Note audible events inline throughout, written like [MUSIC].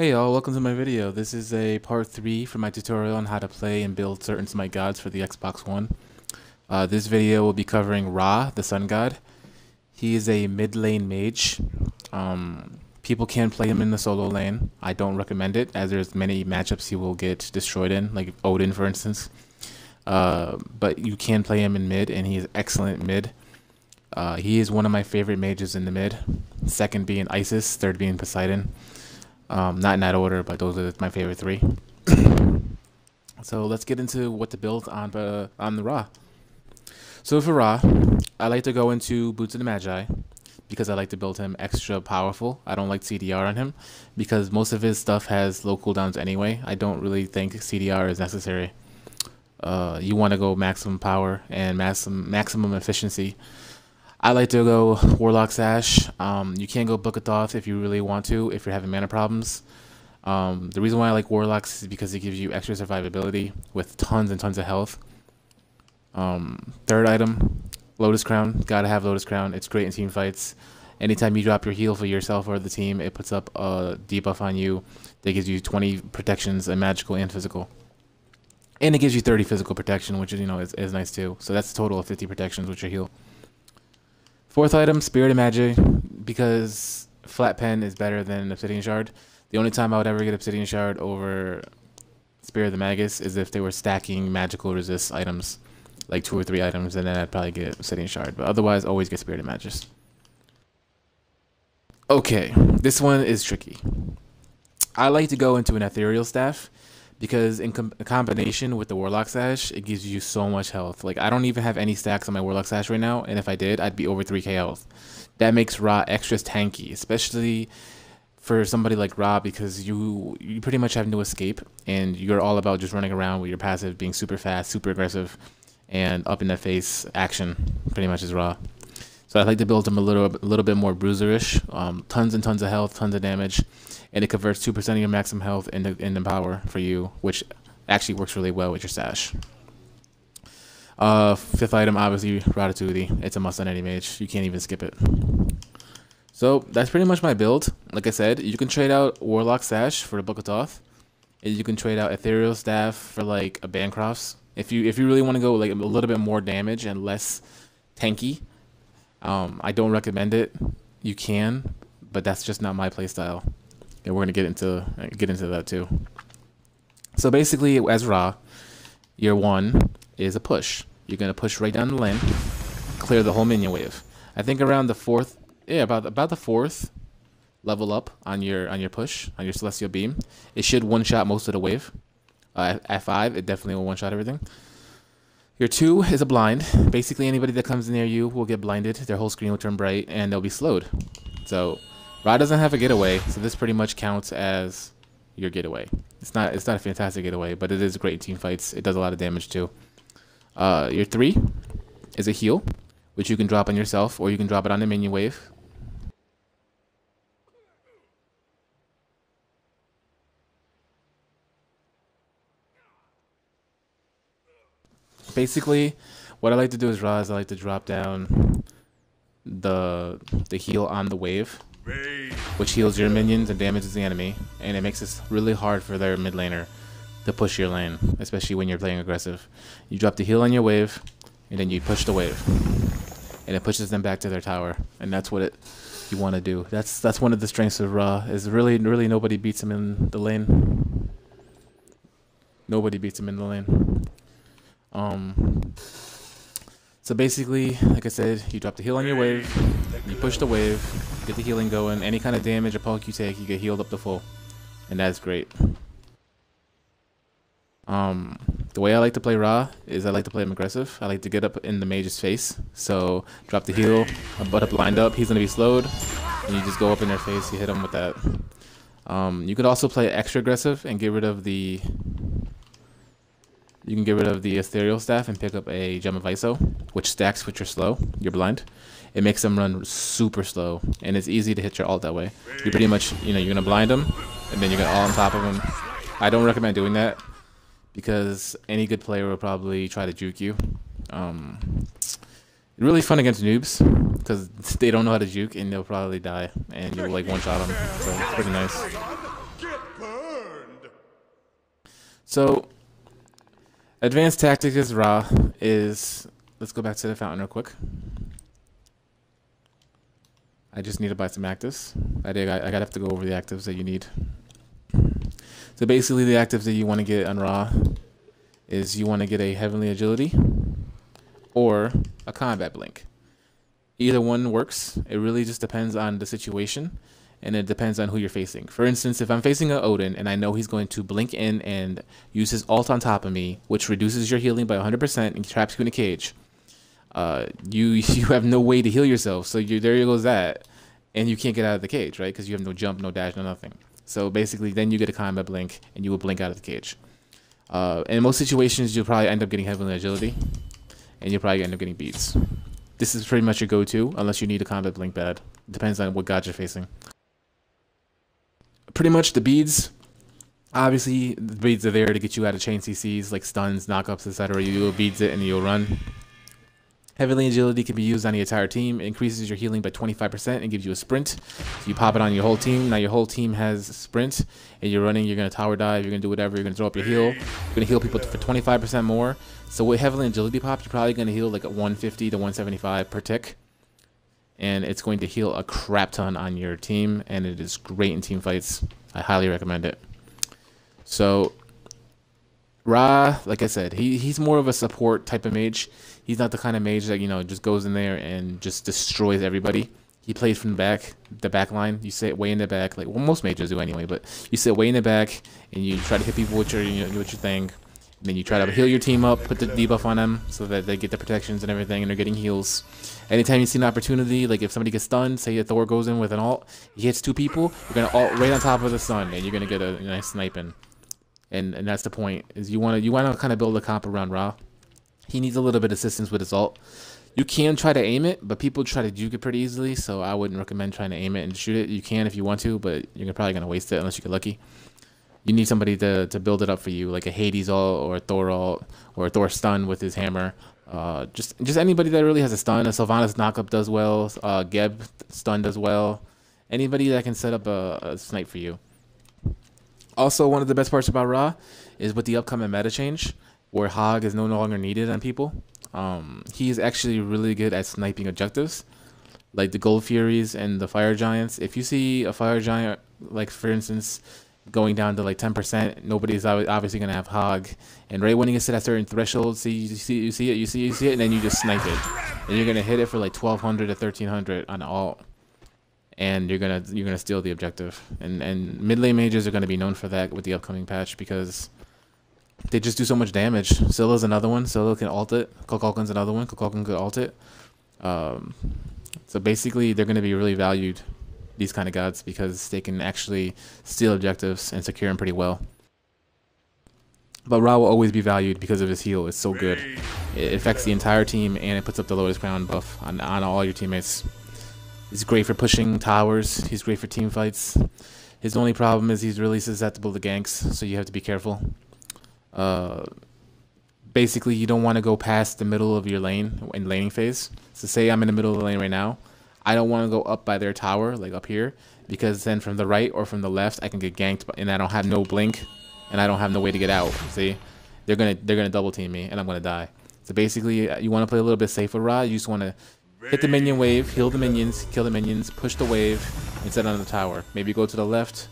Hey y'all, welcome to my video. This is a part 3 for my tutorial on how to play and build certain Smite gods for the Xbox One. Uh, this video will be covering Ra, the Sun God. He is a mid lane mage. Um, people can play him in the solo lane. I don't recommend it as there's many matchups he will get destroyed in, like Odin for instance. Uh, but you can play him in mid and he is excellent mid. Uh, he is one of my favorite mages in the mid. Second being Isis, third being Poseidon. Um, not in that order, but those are my favorite three. [COUGHS] so let's get into what to build on uh, on the Ra. So for Ra, I like to go into Boots of the Magi because I like to build him extra powerful. I don't like CDR on him because most of his stuff has low cooldowns anyway. I don't really think CDR is necessary. Uh, you want to go maximum power and maximum maximum efficiency. I like to go Warlock Sash. Um, you can go Book of Thoth if you really want to, if you're having mana problems. Um, the reason why I like Warlocks is because it gives you extra survivability with tons and tons of health. Um, third item, Lotus Crown. Gotta have Lotus Crown. It's great in team fights. Anytime you drop your heal for yourself or the team, it puts up a debuff on you that gives you 20 protections, and magical and physical. And it gives you 30 physical protection, which is, you know, is, is nice too. So that's a total of 50 protections with your heal. Fourth item, Spear of Magus, because Flat Pen is better than Obsidian Shard. The only time I would ever get Obsidian Shard over Spear of the Magus is if they were stacking magical resist items, like two or three items, and then I'd probably get Obsidian Shard. But otherwise, always get Spear of Magus. Okay, this one is tricky. I like to go into an Ethereal Staff because in com combination with the Warlock Sash, it gives you so much health. Like, I don't even have any stacks on my Warlock Sash right now, and if I did, I'd be over 3k health. That makes Ra extra tanky, especially for somebody like Ra because you you pretty much have no escape, and you're all about just running around with your passive being super fast, super aggressive, and up in the face action, pretty much is Ra. So I like to build him a little a little bit more bruiserish, um, tons and tons of health, tons of damage, and it converts two percent of your maximum health into into power for you, which actually works really well with your sash. Uh, fifth item, obviously Rod of Tahuti. It's a must on any mage. You can't even skip it. So that's pretty much my build. Like I said, you can trade out Warlock Sash for the Book of. And you can trade out Ethereal Staff for like a Bancrofts. If you if you really want to go like a little bit more damage and less tanky, um, I don't recommend it. You can, but that's just not my playstyle. And we're gonna get into get into that too. So basically, as Ra, your one is a push. You're gonna push right down the lane, clear the whole minion wave. I think around the fourth, yeah, about about the fourth level up on your on your push on your celestial beam, it should one shot most of the wave. Uh, at five, it definitely will one shot everything. Your two is a blind. Basically, anybody that comes near you will get blinded. Their whole screen will turn bright, and they'll be slowed. So, Ra doesn't have a getaway, so this pretty much counts as your getaway. It's not it's not a fantastic getaway, but it is great in team fights. It does a lot of damage too. Uh, your three is a heal, which you can drop on yourself, or you can drop it on the minion wave. basically, what I like to do is Ra is I like to drop down the the heal on the wave, which heals your minions and damages the enemy, and it makes it really hard for their mid laner to push your lane, especially when you're playing aggressive. You drop the heal on your wave, and then you push the wave, and it pushes them back to their tower, and that's what it you want to do. That's that's one of the strengths of Ra is really really nobody beats him in the lane. Nobody beats him in the lane. Um, so basically, like I said, you drop the heal on your wave, you push the wave, get the healing going. Any kind of damage or poke you take, you get healed up to full, and that's great. Um, the way I like to play Ra is I like to play him aggressive. I like to get up in the mage's face. So drop the heal, butt up lined up. He's gonna be slowed, and you just go up in their face. You hit him with that. Um, you could also play extra aggressive and get rid of the you can get rid of the ethereal staff and pick up a gem of iso, which stacks with your slow. You're blind. It makes them run super slow, and it's easy to hit your ult that way. You pretty much, you know, you're gonna blind them, and then you're gonna all on top of them. I don't recommend doing that because any good player will probably try to juke you. Um, really fun against noobs because they don't know how to juke and they'll probably die and you'll like one shot them. So it's pretty nice. So, advanced tactics Ra. is. Let's go back to the fountain real quick. I just need to buy some actives. I did. I, I gotta have to go over the actives that you need. So basically, the actives that you want to get on Ra is you want to get a Heavenly Agility or a Combat Blink. Either one works. It really just depends on the situation and it depends on who you're facing. For instance, if I'm facing a Odin and I know he's going to blink in and use his ult on top of me, which reduces your healing by 100% and traps you in a cage, uh, you [LAUGHS] you have no way to heal yourself. So you there goes that, and you can't get out of the cage, right? Because you have no jump, no dash, no nothing. So basically, then you get a combat blink, and you will blink out of the cage. Uh, in most situations, you'll probably end up getting heavenly agility, and you'll probably end up getting beads. This is pretty much your go-to, unless you need a combat blink bad. Depends on what god you're facing. Pretty much the beads. Obviously, the beads are there to get you out of chain CCs like stuns, knockups, etc. You will beads it and you'll run. Heavenly Agility can be used on the entire team. It increases your healing by 25% and gives you a sprint. So you pop it on your whole team. Now your whole team has sprint and you're running. You're going to tower dive. You're going to do whatever. You're going to throw up your heal. You're going to heal people for 25% more. So with Heavenly Agility pop, you're probably going to heal like a 150 to 175 per tick. And it's going to heal a crap ton on your team. And it is great in team fights. I highly recommend it. So Ra, like I said, he, he's more of a support type of mage he's not the kind of mage that you know just goes in there and just destroys everybody. He plays from the back, the back line. You sit way in the back, like well, most mages do anyway. But you sit way in the back and you try to hit people with your you know, with your thing. And then you try to heal your team up, put the debuff on them so that they get the protections and everything, and they're getting heals. Anytime you see an opportunity, like if somebody gets stunned, say a Thor goes in with an ult, he hits two people, you're gonna ult right on top of the stun, and you're gonna get a, a nice sniping. And and that's the point is you wanna you wanna kind of build a comp around Ra. He needs a little bit of assistance with his ult. You can try to aim it, but people try to juke it pretty easily, so I wouldn't recommend trying to aim it and shoot it. You can if you want to, but you're probably to waste it unless you get lucky. You need somebody to, to build it up for you, like a Hades ult or a Thor ult or a Thor stun with his hammer. Uh, just just anybody that really has a stun. A Sylvanus knockup does well. Uh, Geb stun does well. Anybody that can set up a, a snipe for you. Also, one of the best parts about Ra is with the upcoming meta change where Hog is no longer needed on people. Um, is actually really good at sniping objectives, like the Gold Furies and the Fire Giants. If you see a Fire Giant, like for instance, going down to like 10%, nobody's obviously gonna have Hog. And right when he gets to that certain threshold, see you see you see it, you see you see it, and then you just snipe it, and you're gonna hit it for like 1200 to 1300 on ult. And you're gonna you're gonna steal the objective, and and mid lane mages are gonna be known for that with the upcoming patch because they just do so much damage. Scylla's another one. Scylla can ult it. Kukulkan's another one. Kukulkan could ult it. Um, so basically, they're going to be really valued, these kind of gods, because they can actually steal objectives and secure them pretty well. But Ra will always be valued because of his heal. It's so good. It affects the entire team, and it puts up the Lotus Crown buff on, on all your teammates. He's great for pushing towers. He's great for team fights. His only problem is he's really susceptible to ganks, so you have to be careful. Uh, basically you don't want to go past the middle of your lane in laning phase. So say I'm in the middle of the lane right now. I don't want to go up by their tower, like up here, because then from the right or from the left, I can get ganked, and I don't have no blink, and I don't have no way to get out. See, they're gonna they're gonna double team me, and I'm gonna die. So basically, uh, you want to play a little bit safer, Rod. You just want to hit the minion wave, heal the minions, kill the minions, push the wave, and set on the tower. Maybe go to the left,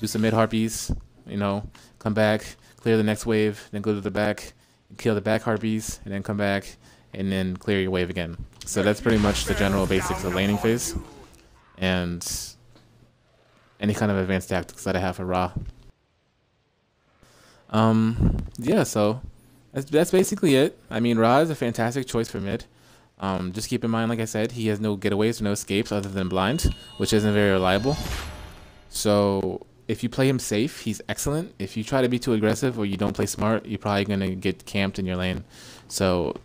do some mid harpies, you know, come back, clear the next wave, then go to the back, kill the back harpies, and then come back, and then clear your wave again. So that's pretty much the general basics of laning phase, and any kind of advanced tactics that I have for Ra. Um, yeah, so that's, that's basically it. I mean, Ra is a fantastic choice for mid. Um, just keep in mind, like I said, he has no getaways or no escapes other than blind, which isn't very reliable. So if you play him safe, he's excellent. If you try to be too aggressive or you don't play smart, you're probably going to get camped in your lane. So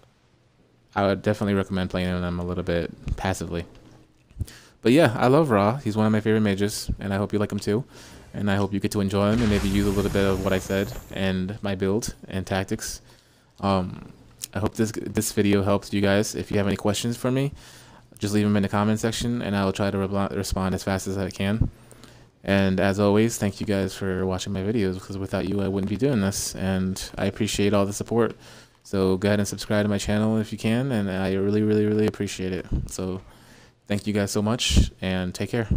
I would definitely recommend playing him a little bit passively. But yeah, I love Ra. He's one of my favorite mages, and I hope you like him too. And I hope you get to enjoy him and maybe use a little bit of what I said and my build and tactics. Um, I hope this this video helps you guys. If you have any questions for me, just leave them in the comment section, and I will try to re respond as fast as I can. And as always, thank you guys for watching my videos because without you, I wouldn't be doing this. And I appreciate all the support. So go ahead and subscribe to my channel if you can. And I really, really, really appreciate it. So thank you guys so much and take care.